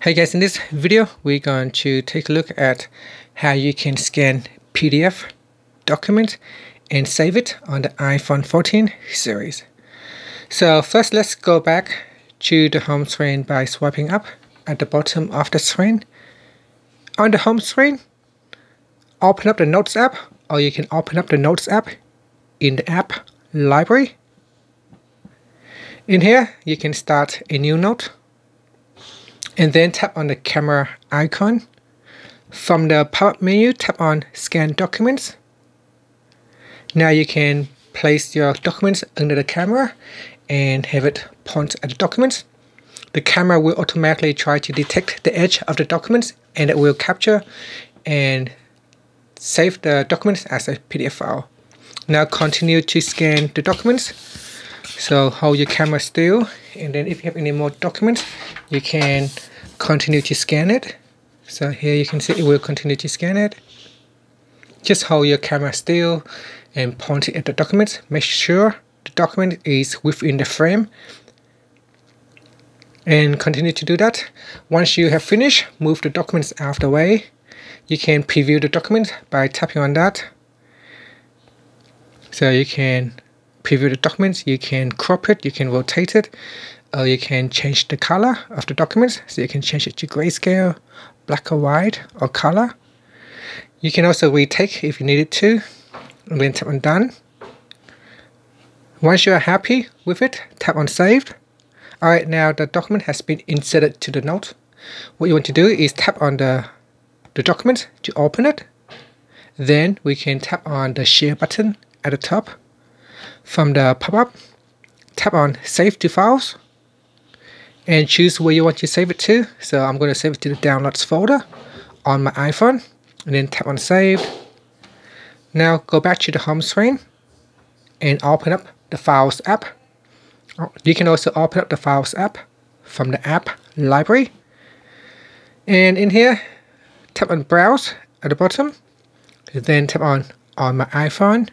Hey guys, in this video, we're going to take a look at how you can scan PDF document and save it on the iPhone 14 series. So first, let's go back to the home screen by swiping up at the bottom of the screen. On the home screen, open up the Notes app, or you can open up the Notes app in the app library. In here, you can start a new note and then tap on the camera icon. From the pop-up menu, tap on Scan Documents. Now you can place your documents under the camera and have it point at the documents. The camera will automatically try to detect the edge of the documents and it will capture and save the documents as a PDF file. Now continue to scan the documents. So hold your camera still and then if you have any more documents, you can continue to scan it. So here you can see it will continue to scan it. Just hold your camera still and point it at the document. Make sure the document is within the frame and continue to do that. Once you have finished, move the documents out of the way. You can preview the document by tapping on that. So you can preview the documents, you can crop it, you can rotate it, or you can change the color of the documents. So you can change it to grayscale black or white or color. You can also retake if you needed to. And then tap on done. Once you're happy with it tap on saved. Alright now the document has been inserted to the note. What you want to do is tap on the the document to open it. Then we can tap on the share button at the top. From the pop-up tap on save to files and choose where you want to save it to. So I'm going to save it to the downloads folder on my iPhone and then tap on save. Now go back to the home screen and open up the Files app. You can also open up the Files app from the app library. And in here, tap on Browse at the bottom. Then tap on on my iPhone.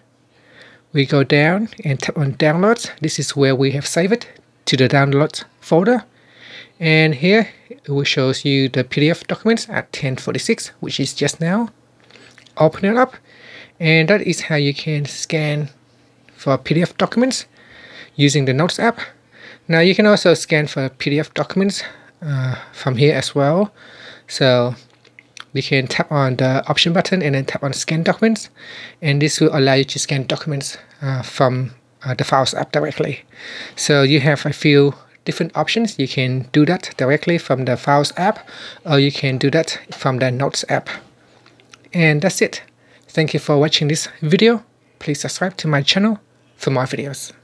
We go down and tap on Downloads. This is where we have saved it to the Downloads folder and here it will shows you the PDF documents at 1046 which is just now. Open it up and that is how you can scan for PDF documents using the Notes app. Now you can also scan for PDF documents uh, from here as well. So you can tap on the option button and then tap on scan documents and this will allow you to scan documents uh, from uh, the Files app directly. So you have a few different options. You can do that directly from the Files app or you can do that from the Notes app. And that's it. Thank you for watching this video. Please subscribe to my channel for more videos.